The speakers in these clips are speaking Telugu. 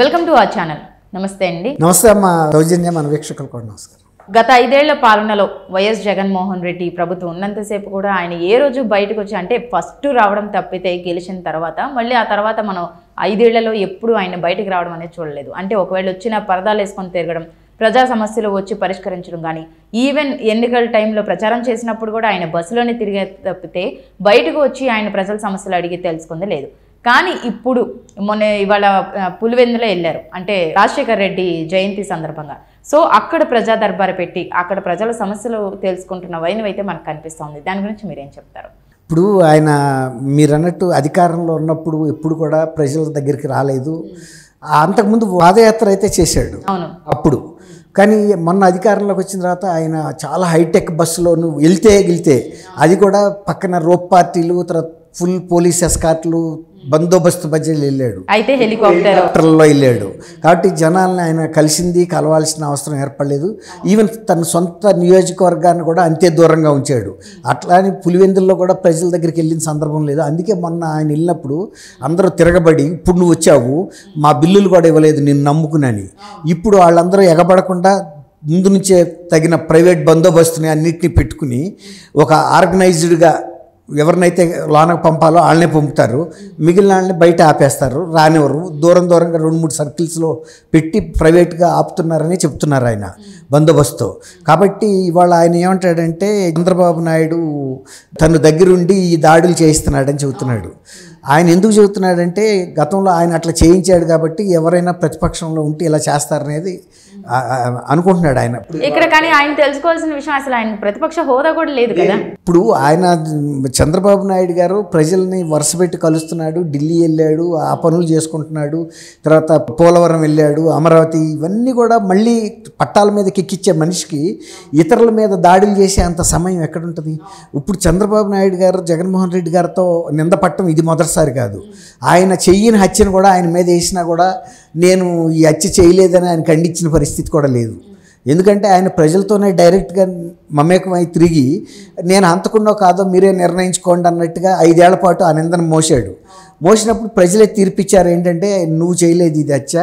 Welcome to our channel. నమస్తే అండి. నమస్తే అమ్మ సౌజన్య మన వీక్షకులు కూడా నమస్కారం. గత ఐదేళ్ళ పాలనలో వైఎస్ జగన్మోహన్ రెడ్డి ప్రభుత్వం ఉన్నంతసేపు కూడా ఆయన ఏ రోజు బయటకు వచ్చి అంటే ఫస్ట్ రావడం తప్పితే గెలిచిన తర్వాత మళ్ళీ ఆ తర్వాత మనం ఐదేళ్ళలో ఎప్పుడు ఆయన బయటకు రావడం అనేది చూడలేదు. అంటే ఒకవేళ వచ్చిన పరదాలు వేసుకొని తిరగడం ప్రజా సమస్యలు వచ్చి పరిష్కరించడం కానీ ఈవెన్ ఎన్నికల టైంలో ప్రచారం చేసినప్పుడు కూడా ఆయన బస్సులోనే తిరిగే తప్పితే బయటకు వచ్చి ఆయన ప్రజల సమస్యలు అడిగి తెలుసుకుంది లేదు. కానీ ఇప్పుడు మొన్న ఇవాళ పులివెందులో వెళ్ళారు. అంటే రాజశేఖర్ రెడ్డి జయంతి సందర్భంగా. సో అక్కడ ప్రజా దర్బారు పెట్టి అక్కడ ప్రజల సమస్యలు తెలుసుకుంటున్న వైనం అయితే మనకు కనిపిస్తోంది. దాని గురించి మీరేం చెప్తారు? ఇప్పుడు ఆయన మీరు అన్నట్టు అధికారంలో ఉన్నప్పుడు ఎప్పుడు కూడా ప్రజల దగ్గరికి రాలేదు. అంతకుముందు పాదయాత్ర అయితే చేశాడు. అవును. అప్పుడు. కానీ మొన్న అధికారంలోకి వచ్చిన తర్వాత ఆయన చాలా హైటెక్ బస్సులో నువ్వు వెళ్తే గెలితే అది కూడా పక్కన రోప్ పార్టీలు తర్వాత ఫుల్ పోలీస్ ఎస్కాట్లు బందోబస్తు మధ్యలో వెళ్ళాడు. అయితే హెలికాప్టర్ హెలికాప్టర్లో వెళ్ళాడు. కాబట్టి జనాల్ని ఆయన కలిసింది కలవాల్సిన అవసరం ఏర్పడలేదు. ఈవెన్ తన సొంత నియోజకవర్గాన్ని కూడా అంతే దూరంగా ఉంచాడు. అట్లా అని పులివెందుల్లో కూడా ప్రజల దగ్గరికి వెళ్ళిన సందర్భం లేదు. అందుకే మొన్న ఆయన వెళ్ళినప్పుడు అందరూ తిరగబడి ఇప్పుడు నువ్వు వచ్చావు మా బిల్లులు కూడా ఇవ్వలేదు నిన్ను నమ్ముకునని. ఇప్పుడు వాళ్ళందరూ ఎగబడకుండా ముందు నుంచే తగిన ప్రైవేట్ బందోబస్తుని అన్నిటినీ పెట్టుకుని ఒక ఆర్గనైజ్డ్గా ఎవరినైతే లోనకు పంపాలో వాళ్ళనే పంపుతారు. మిగిలిన వాళ్ళని బయట ఆపేస్తారు. రానివ్వరు. దూరం దూరంగా రెండు మూడు సర్కిల్స్లో పెట్టి ప్రైవేట్గా ఆపుతున్నారని చెప్తున్నారు ఆయన బందోబస్తు. కాబట్టి ఇవాళ ఆయన ఏమంటాడంటే చంద్రబాబు నాయుడు తను దగ్గరుండి ఈ దాడులు చేయిస్తున్నాడని చెబుతున్నాడు. ఆయన ఎందుకు చెబుతున్నాడంటే గతంలో ఆయన అట్లా చేయించాడు కాబట్టి ఎవరైనా ప్రతిపక్షంలో ఉంటే ఇలా చేస్తారనేది అనుకుంటున్నాడు ఆయన. ఇక్కడ కానీ ఆయన తెలుసుకోవాల్సిన విషయం అసలు ఆయన ప్రతిపక్ష హోదా కూడా లేదు కదా. ఇప్పుడు ఆయన చంద్రబాబు నాయుడు గారు ప్రజల్ని వరుసపెట్టి కలుస్తున్నాడు ఢిల్లీ వెళ్ళాడు ఆ పనులు చేసుకుంటున్నాడు తర్వాత పోలవరం వెళ్ళాడు అమరావతి ఇవన్నీ కూడా మళ్ళీ పట్టాల మీద కెక్కిచ్చే మనిషికి ఇతరుల మీద దాడులు చేసే అంత సమయం ఎక్కడుంటుంది ఇప్పుడు చంద్రబాబు నాయుడు గారు జగన్మోహన్ రెడ్డి గారితో నిందపట్టం ఇది మొదటిసారి కాదు. ఆయన చెయ్యని హత్యను కూడా ఆయన మీద వేసినా కూడా నేను ఈ హత్య చేయలేదని ఆయన ఖండించిన పరిస్థితి కూడా లేదు. ఎందుకంటే ఆయన ప్రజలతోనే డైరెక్ట్గా మమేకమై తిరిగి నేను అంతకుండా కాదో మీరే నిర్ణయించుకోండి అన్నట్టుగా ఐదేళ్ళ పాటు ఆ నిందను మోసాడు మోసినప్పుడు ప్రజలే తీర్పిచ్చారు ఏంటంటే నువ్వు చేయలేదు ఇది హత్య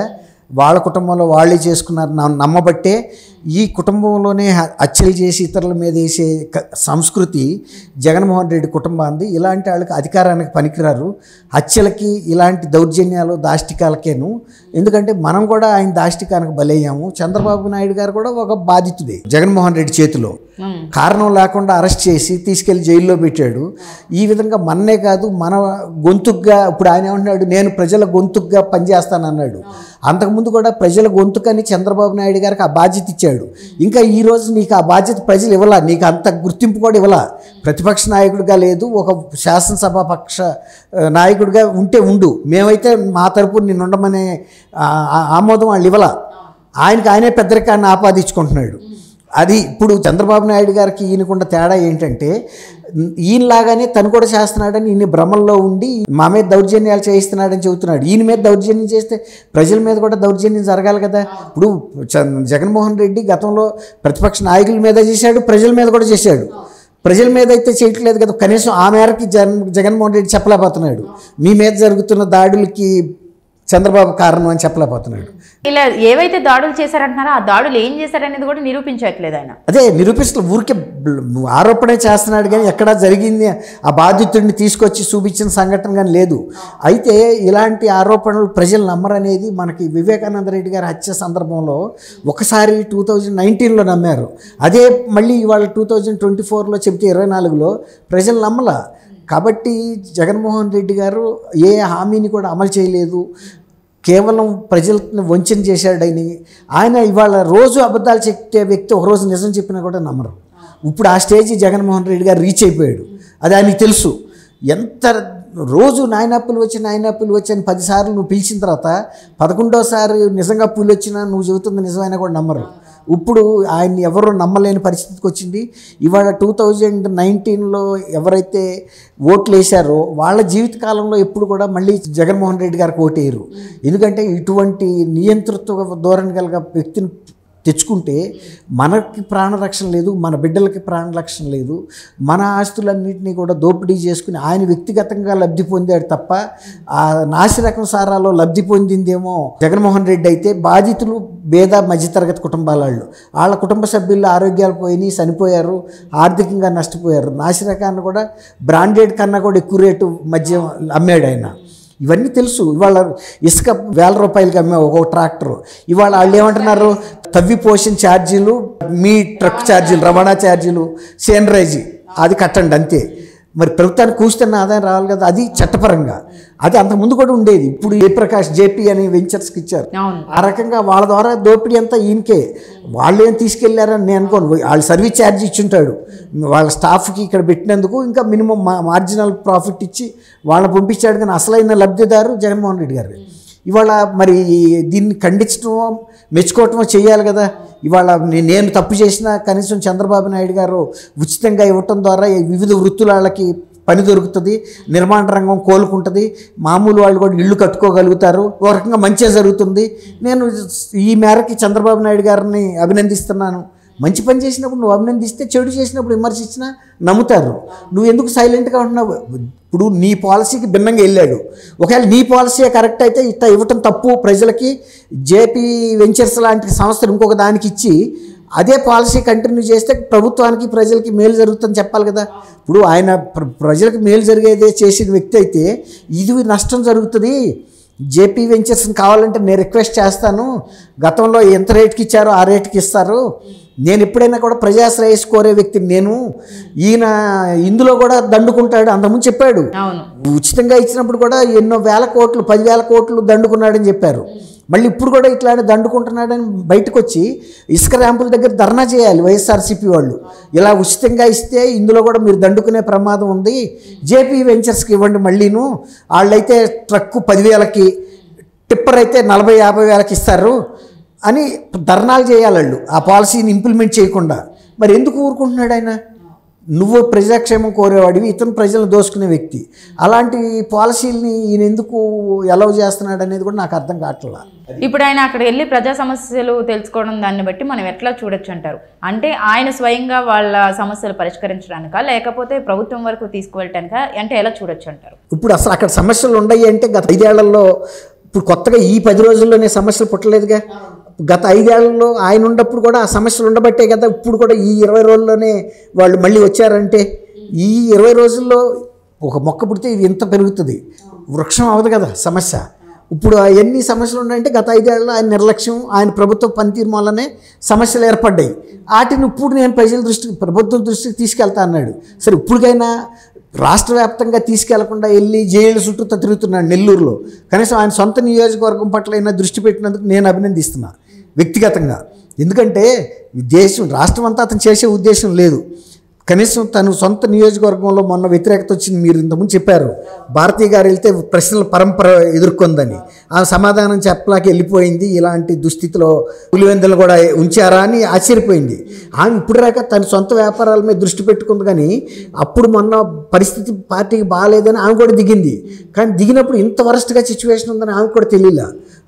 వాళ్ళ కుటుంబంలో వాళ్ళే చేసుకున్నారు నమ్మబట్టే ఈ కుటుంబంలోనే హత్యలు చేసి ఇతరుల మీద వేసే సంస్కృతి జగన్మోహన్ రెడ్డి కుటుంబాంది ఇలాంటి వాళ్ళకి అధికారానికి పనికిరారు. హత్యలకి ఇలాంటి దౌర్జన్యాలు దాష్టికాలకేను. ఎందుకంటే మనం కూడా ఆయన దాష్టికానికి బలయ్యాము. చంద్రబాబు నాయుడు గారు కూడా ఒక బాధితుడే జగన్మోహన్ రెడ్డి చేతిలో. కారణం లేకుండా అరెస్ట్ చేసి తీసుకెళ్ళి జైల్లో పెట్టాడు. ఈ విధంగా మన్నే కాదు మన గొంతుగ్గా ఇప్పుడు ఆయన ఏమంటున్నాడు నేను ప్రజల గొంతుగ్గా పనిచేస్తానన్నాడు. అంతకుముందు కూడా ప్రజల గొంతుకని చంద్రబాబు నాయుడు గారికి ఆ బాధ్యత ఇచ్చాడు. ఇంకా ఈ రోజు నీకు ఆ బాధ్యత ప్రజలు ఇవ్వలా? నీకు అంత గుర్తింపు కూడా ఇవ్వలా? ప్రతిపక్ష నాయకుడిగా లేదు ఒక శాసనసభ పక్ష నాయకుడిగా ఉంటే ఉండు. మేమైతే మా తరపున నిన్ను ఉండమనే ఆమోదం వాళ్ళు ఇవ్వలా? ఆయనకి ఆయనే పెద్దరికాన్ని ఆపాదించుకుంటున్నాడు. అది ఇప్పుడు చంద్రబాబు నాయుడు గారికి ఈయనకుండా తేడా ఏంటంటే ఈయనలాగానే తను కూడా చేస్తున్నాడని ఈయన భ్రమంలో ఉండి మా మీద దౌర్జన్యాలు చేయిస్తున్నాడని చెబుతున్నాడు. ఈయన మీద దౌర్జన్యం చేస్తే ప్రజల మీద కూడా దౌర్జన్యం జరగాలి కదా. ఇప్పుడు జగన్మోహన్ రెడ్డి గతంలో ప్రతిపక్ష నాయకుల మీద చేశాడు ప్రజల మీద కూడా చేశాడు. ప్రజల మీద అయితే చేయట్లేదు కదా. కనీసం ఆ మేరకి జగన్ జగన్మోహన్ రెడ్డి చెప్పలేకపోతున్నాడు. మీ మీద జరుగుతున్న దాడులకి చంద్రబాబు కారణం అని చెప్పలేకపోతున్నాడు. ఇలా ఏవైతే దాడులు చేశారంటున్నారో ఆ దాడులు ఏం చేశారనేది కూడా నిరూపించట్లేదు ఆయన. అదే నిరూపిస్తూ ఊరికే ఆరోపణ చేస్తున్నాడు కానీ ఎక్కడా జరిగింది ఆ బాధితుడిని తీసుకొచ్చి చూపించిన సంఘటన కానీ లేదు. అయితే ఇలాంటి ఆరోపణలు ప్రజలు నమ్మరనేది మనకి వివేకానంద రెడ్డి గారి హత్య సందర్భంలో ఒకసారి టూ థౌజండ్ నైన్టీన్లో నమ్మారు. అదే మళ్ళీ ఇవాళ టూ థౌజండ్ ట్వంటీ ఫోర్లో చెబితే ఇరవై నాలుగులో ప్రజలు నమ్మల. కాబట్టి జగన్మోహన్ రెడ్డి గారు ఏ హామీని కూడా అమలు చేయలేదు. కేవలం ప్రజలను వంచన చేశాడని ఆయన ఇవాళ రోజు అబద్ధాలు చెప్పే వ్యక్తి ఒకరోజు నిజం చెప్పినా కూడా నమ్మరు. ఇప్పుడు ఆ స్టేజ్ జగన్మోహన్ రెడ్డి గారు రీచ్ అయిపోయాడు. అది ఆయనకి తెలుసు. ఎంత రోజు నాయనప్పులు వచ్చి నాయనప్పులు వచ్చి అని పదిసార్లు నువ్వు పిలిచిన తర్వాత పదకొండోసారి నిజంగా పూలు వచ్చినా నువ్వు చెబుతుంది నిజమైనా కూడా నమ్మరు. ఇప్పుడు ఆయన్ని ఎవరు నమ్మలేని పరిస్థితికి వచ్చింది. ఇవాళ టూ థౌజండ్ నైన్టీన్లో ఎవరైతే ఓట్లు వేశారో వాళ్ళ జీవితకాలంలో ఎప్పుడు కూడా మళ్ళీ జగన్మోహన్ రెడ్డి గారికి ఓటేయరు. ఎందుకంటే ఇటువంటి నియంతృత్వ ధోరణి కలిగ వ్యక్తిని తెచ్చుకుంటే మనకి ప్రాణరక్షణ లేదు మన బిడ్డలకి ప్రాణరక్షణ లేదు మన ఆస్తులన్నింటినీ కూడా దోపిడీ చేసుకుని ఆయన వ్యక్తిగతంగా లబ్ధి పొందాడు తప్ప ఆ నాసిరకం సారాలో లబ్ధి పొందిందేమో జగన్మోహన్ రెడ్డి అయితే బాధితులు పేద మధ్యతరగతి కుటుంబాల వాళ్ళు వాళ్ళ కుటుంబ సభ్యుల ఆరోగ్యాలు పోయినాయి చనిపోయారు ఆర్థికంగా నష్టపోయారు. నాసిరకాన్ని కూడా బ్రాండెడ్ కన్నా కూడా ఎక్కువ రేటు మధ్య అమ్మాడు ఆయన. ఇవన్నీ తెలుసు. ఇవాళ ఇసుక వేల రూపాయలకి అమ్మే ఒక ట్రాక్టర్. ఇవాళ వాళ్ళు ఏమంటున్నారు? తవ్వి పోషణ ఛార్జీలు మీ ట్రక్ ఛార్జీలు రవాణా ఛార్జీలు సేనరైజీ అది కట్టండి అంతే. మరి ప్రభుత్వానికి కూస్తున్న ఆదాయం రావాలి కదా అది చట్టపరంగా. అది అంతకుముందు కూడా ఉండేది. ఇప్పుడు ఏ ప్రకాష్ జేపీ అనే వెంచర్స్కి ఇచ్చారు. ఆ రకంగా వాళ్ళ ద్వారా దోపిడీ అంతా ఈయనకే. వాళ్ళు ఏం తీసుకెళ్ళారని నేను అనుకోను. వాళ్ళు సర్వీస్ ఛార్జ్ ఇచ్చుంటాడు. వాళ్ళ స్టాఫ్కి ఇక్కడ పెట్టినందుకు ఇంకా మినిమం మార్జినల్ ప్రాఫిట్ ఇచ్చి వాళ్ళని పంపించాడు. కానీ అసలైన లబ్ధిదారు జగన్మోహన్ రెడ్డి గారు. ఇవాళ మరి దీన్ని ఖండించడం మెచ్చుకోవటం చేయాలి కదా. ఇవాళ నేను తప్పు చేసినా కనీసం చంద్రబాబు నాయుడు గారు ఉచితంగా ఇవ్వటం ద్వారా వివిధ వృత్తుల వాళ్ళకి పని దొరుకుతుంది నిర్మాణ రంగం కోలుకుంటుంది మామూలు వాళ్ళు కూడా ఇల్లు కట్టుకోగలుగుతారు ఒక రకంగా మంచిగా జరుగుతుంది. నేను ఈ మేరకి చంద్రబాబు నాయుడు గారిని అభినందిస్తున్నాను. మంచి పని చేసినప్పుడు నువ్వు అభినందిస్తే చెడు చేసినప్పుడు విమర్శించినా నమ్ముతారు. నువ్వు ఎందుకు సైలెంట్గా ఉంటున్నావు? ఇప్పుడు నీ పాలసీకి భిన్నంగా వెళ్ళాడు. ఒకవేళ నీ పాలసీ కరెక్ట్ అయితే ఇట్లా ఇవ్వటం తప్పు ప్రజలకి జేపీ వెంచర్స్ లాంటి సంస్థలు ఇంకొక దానికి ఇచ్చి అదే పాలసీ కంటిన్యూ చేస్తే ప్రభుత్వానికి ప్రజలకి మేలు జరుగుతుందని చెప్పాలి కదా. ఇప్పుడు ఆయన ప్ర- ప్రజలకు మేలు జరిగేదే చేసిన వ్యక్తి అయితే ఇది నష్టం జరుగుతుంది. జేపీ వెంచర్స్ని కావాలంటే నేను రిక్వెస్ట్ చేస్తాను. గతంలో ఎంత రేట్కి ఇచ్చారో ఆ రేట్కి ఇస్తారు. నేను ఎప్పుడైనా కూడా ప్రజాశ్రేయస్ కోరే వ్యక్తిని నేను. ఈయన ఇందులో కూడా దండుకుంటాడు. అంతకుముందు చెప్పాడు. ఉచితంగా ఇచ్చినప్పుడు కూడా ఎన్నో వేల కోట్లు పదివేల కోట్లు దండుకున్నాడని చెప్పారు. మళ్ళీ ఇప్పుడు కూడా ఇట్లానే దండుకుంటున్నాడని బయటకు వచ్చి ఇసుక ర్యాంపుల దగ్గర ధర్నా చేయాలి వైఎస్ఆర్సీపీ వాళ్ళు. ఇలా ఉచితంగా ఇస్తే ఇందులో కూడా మీరు దండుకునే ప్రమాదం ఉంది. జేపీ వెంచర్స్కి ఇవ్వండి మళ్ళీను. వాళ్ళైతే ట్రక్కు పదివేలకి టిప్పర్ అయితే నలభై యాభై వేలకి ఇస్తారు అని ధర్నాలు చేయాలి వాళ్ళు. ఆ పాలసీని ఇంప్లిమెంట్ చేయకుండా. మరి ఎందుకు ఊరుకుంటున్నాడు ఆయన? నువ్వు ప్రజాక్షేమం కోరేవాడివి ఇతను ప్రజలను దోసుకునే వ్యక్తి. అలాంటి పాలసీలని ఈయన ఎందుకు ఎలవ్ చేస్తున్నాడు అనేది కూడా నాకు అర్థం కావట్లా. ఇప్పుడు ఆయన అక్కడ వెళ్ళి ప్రజా సమస్యలు తెలుసుకోవడం దాన్ని బట్టి మనం ఎట్లా చూడొచ్చు అంటారు? అంటే ఆయన స్వయంగా వాళ్ళ సమస్యలు పరిష్కరించడానికా లేకపోతే ప్రభుత్వం వరకు తీసుకువెళ్ళటానికా అంటే ఎలా చూడొచ్చు అంటారు? ఇప్పుడు అసలు అక్కడ సమస్యలు ఉన్నాయి అంటే గత ఐదేళ్ళలో ఇప్పుడు కొత్తగా ఈ పది రోజుల్లోనే సమస్యలు పుట్టలేదుగా? గత ఐదేళ్ళలో ఆయన ఉన్నప్పుడు కూడా ఆ సమస్యలు ఉండబట్టే కదా ఇప్పుడు కూడా ఈ ఇరవై రోజుల్లోనే వాళ్ళు మళ్ళీ వచ్చారంటే. ఈ ఇరవై రోజుల్లో ఒక మొక్క పుడితే ఇది ఎంత పెరుగుతుంది? వృక్షం అవ్వదు కదా సమస్య. ఇప్పుడు ఆ ఎన్ని సమస్యలు ఉన్నాయంటే గత ఐదేళ్ళలో ఆయన నిర్లక్ష్యం ఆయన ప్రభుత్వ పనితీరు వల్లనే సమస్యలు ఏర్పడ్డాయి. వాటిని ఇప్పుడు నేను ప్రజల దృష్టికి ప్రభుత్వం దృష్టికి తీసుకెళ్తా అన్నాడు. సరే ఇప్పటికైనా రాష్ట్ర వ్యాప్తంగా తీసుకెళ్ళకుండా వెళ్ళి జైలు చుట్టూ తిరుగుతున్నాడు నెల్లూరులో. కనీసం ఆయన సొంత నియోజకవర్గం పట్ల అయినా దృష్టి పెట్టినందుకు నేను అభినందిస్తున్నాను వ్యక్తిగతంగా. ఎందుకంటే దేశం రాష్ట్రం అంతా అతను చేసే ఉద్దేశం లేదు. కనీసం తను సొంత నియోజకవర్గంలో మొన్న వ్యతిరేకత వచ్చింది మీరు ఇంతకుముందు చెప్పారు. భారతీయ గారు వెళ్తే ప్రశ్నల పరంపర ఎదుర్కొందని. ఆ సమాధానం చెప్పలాకి వెళ్ళిపోయింది. ఇలాంటి దుస్థితిలో పులివెందులు కూడా ఉంచారా అని ఆశ్చర్యపోయింది. ఆమె ఇప్పుడు రాక తన సొంత వ్యాపారాల మీద దృష్టి పెట్టుకుంది కానీ అప్పుడు మొన్న పరిస్థితి పార్టీకి బాగాలేదని ఆమె కూడా దిగింది. కానీ దిగినప్పుడు ఇంత వరస్ట్గా సిచ్యువేషన్ ఉందని ఆమె కూడా తెలియలే.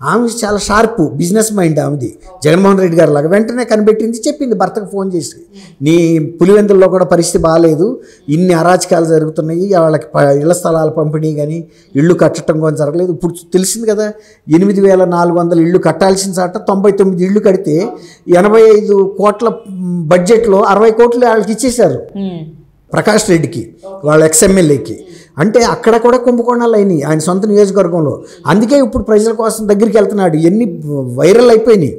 ఆమె చాలా షార్ప్ బిజినెస్ మైండ్ ఆమెది. జగన్మోహన్ రెడ్డి గారు లాగా వెంటనే కనిపెట్టింది చెప్పింది భర్తకు ఫోన్ చేసి. నీ పులివెందుల్లో కూడా పరిస్థితి బాగాలేదు ఇన్ని అరాచకాలు జరుగుతున్నాయి వాళ్ళకి ఇళ్ళ స్థలాల పంపిణీ కానీ ఇళ్ళు కట్టడం కానీ జరగలేదు. ఇప్పుడు తెలిసింది కదా ఎనిమిది వేల నాలుగు వందల ఇళ్ళు కట్టాల్సిన చాట తొంభై తొమ్మిది ఇళ్ళు కడితే ఎనభై ఐదు కోట్ల బడ్జెట్లో అరవై కోట్లు వాళ్ళకి ఇచ్చేశారు. ప్రకాష్ రెడ్డికి వాళ్ళ ఎక్స్ఎమ్మెల్యేకి అంటే అక్కడ కూడా కుంభకోణాలు అయినాయి ఆయన సొంత నియోజకవర్గంలో. అందుకే ఇప్పుడు ప్రజల కోసం దగ్గరికి వెళ్తున్నాడు. ఎన్ని వైరల్ అయిపోయినాయి.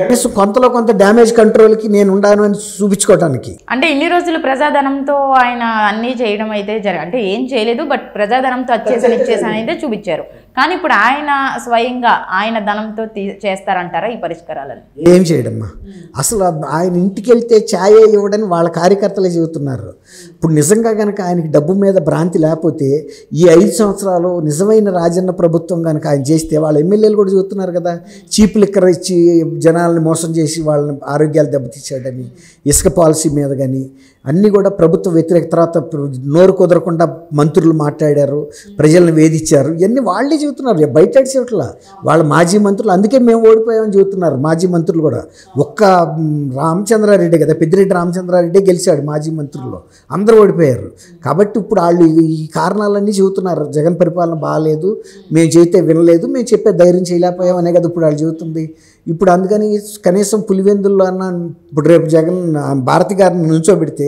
కనీసం కొంతలో కొంత డ్యామేజ్ కంట్రోల్కి నేను ఉండాను అని చూపించుకోవటానికి. అంటే ఇన్ని రోజులు ప్రజాధనంతో ఆయన అన్నీ చేయడం అయితే జరగ అంటే ఏం చేయలేదు బట్ ప్రజాధనంతో వచ్చేసాను ఇచ్చేసాను అయితే చూపించారు. కానీ ఇప్పుడు ఆయన స్వయంగా ఆయన ధనంతో తీ- చేస్తారంటారా ఈ పరిష్కారాలను? ఏం చేయడమ్మా? అసలు ఆయన ఇంటికి వెళ్తే ఛాయ్ ఇవ్వడని వాళ్ళ కార్యకర్తలే చెబుతున్నారు. ఇప్పుడు నిజంగా కనుక ఆయనకి డబ్బు మీద భ్రాంతి లేకపోతే ఈ ఐదు సంవత్సరాలు నిజమైన రాజన్న ప్రభుత్వం కనుక ఆయన చేస్తే వాళ్ళ ఎమ్మెల్యేలు కూడా చెబుతున్నారు కదా చీప్ లిక్కర్ ఇచ్చి జనాల్ని మోసం చేసి వాళ్ళని ఆరోగ్యాలు దెబ్బతీసాడని ఇసుక పాలసీ మీద కానీ అన్నీ కూడా ప్రభుత్వ వ్యతిరేక తర్వాత నోరు కుదరకుండా మంత్రులు మాట్లాడారు ప్రజలను వేధించారు ఇవన్నీ వాళ్ళే చెబుతున్నారు. బయట చెబుతున్నా. వాళ్ళ మాజీ మంత్రులు అందుకే మేము ఓడిపోయామని చెబుతున్నారు మాజీ మంత్రులు కూడా. ఒక్క రామచంద్రారెడ్డి కదా పెద్దిరెడ్డి రామచంద్రారెడ్డి గెలిచాడు మాజీ మంత్రుల్లో. అందరూ ఓడిపోయారు. కాబట్టి ఇప్పుడు వాళ్ళు ఈ- ఈ కారణాలన్నీ చెబుతున్నారు. జగన్ పరిపాలన బాగాలేదు మేము చేస్తే వినలేదు. మేము చెప్పే ధైర్యం చేయలేకపోయాం అనే కదా ఇప్పుడు వాళ్ళు చెబుతుంది. ఇప్పుడు అందుకని కనీసం పులివెందుల్లో అన్న ఇప్పుడు రేపు జగన్ భారతి గారిని నుంచోబెడితే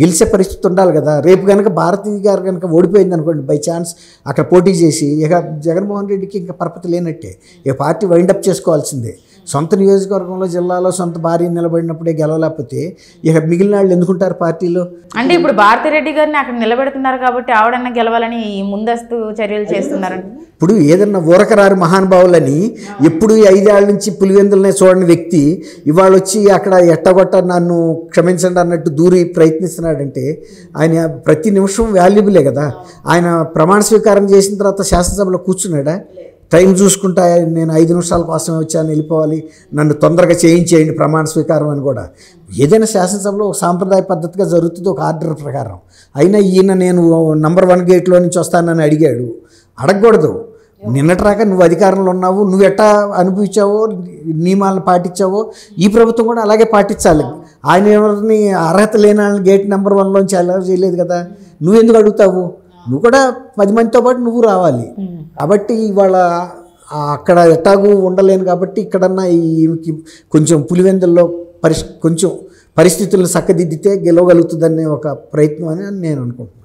గెలిచే పరిస్థితి ఉండాలి కదా. రేపు కనుక భారతి గారు కనుక ఓడిపోయింది అనుకోండి బై ఛాన్స్ అక్కడ పోటీ చేసి ఇక జగన్మోహన్ రెడ్డికి ఇంకా పరపతి లేనట్టే. ఇక పార్టీ వైండప్ చేసుకోవాల్సిందే. సొంత నియోజకవర్గంలో జిల్లాలో సొంత భార్య నిలబడినప్పుడే గెలవలేకపోతే ఇక మిగిలిన వాళ్ళు ఎందుకుంటారు పార్టీలో? అంటే ఇప్పుడు భారతిరెడ్డి గారిని అక్కడ నిలబెడుతున్నారు కాబట్టి ఆవిడన్నా గెలవాలని ముందస్తు చర్యలు చేస్తున్నారండి ఇప్పుడు ఏదన్నా ఊరకరారు మహానుభావులని ఎప్పుడు ఈ ఐదేళ్ళ నుంచి పులివెందులనే చూడని వ్యక్తి ఇవాళ వచ్చి అక్కడ ఎట్టగొట్ట నన్ను క్షమించండి అన్నట్టు దూరి ప్రయత్నిస్తున్నాడంటే ఆయన ప్రతి నిమిషం వాల్యుబులే కదా? ఆయన ప్రమాణ స్వీకారం చేసిన తర్వాత శాసనసభలో కూర్చున్నాడా? టైం చూసుకుంటా నేను ఐదు నిమిషాల కోసమే వచ్చాను వెళ్ళిపోవాలి. నన్ను తొందరగా చేయించేయండి ప్రమాణ స్వీకారం అని కూడా. ఏదైనా శాసనసభలో ఒక సాంప్రదాయ పద్ధతిగా జరుగుతుంది ఒక ఆర్డర్ ప్రకారం. అయినా ఈయన నేను నంబర్ వన్ గేట్లో నుంచి వస్తానని అడిగాడు. అడగకూడదు. నిన్నట్రాక నువ్వు అధికారంలో ఉన్నావు నువ్వు ఎట్టా అనుభవించావో నియమాలను పాటించావో ఈ ప్రభుత్వం కూడా అలాగే పాటించాలి. ఆయన ఎవరిని అర్హత లేని వాళ్ళని గేట్ నెంబర్ వన్లోంచి అలా చేయలేదు కదా. నువ్వెందుకు అడుగుతావు? నువ్వు కూడా పది మందితో పాటు నువ్వు రావాలి. కాబట్టి ఇవాళ అక్కడ ఎట్టాగూ ఉండలేను కాబట్టి ఇక్కడన్నా ఈమెకి కొంచెం పులివెందుల్లో పరిస్ కొంచెం పరిస్థితులను చక్కదిద్దితే గెలవగలుగుతుందనే ఒక ప్రయత్నం అని నేను అనుకుంటున్నాను.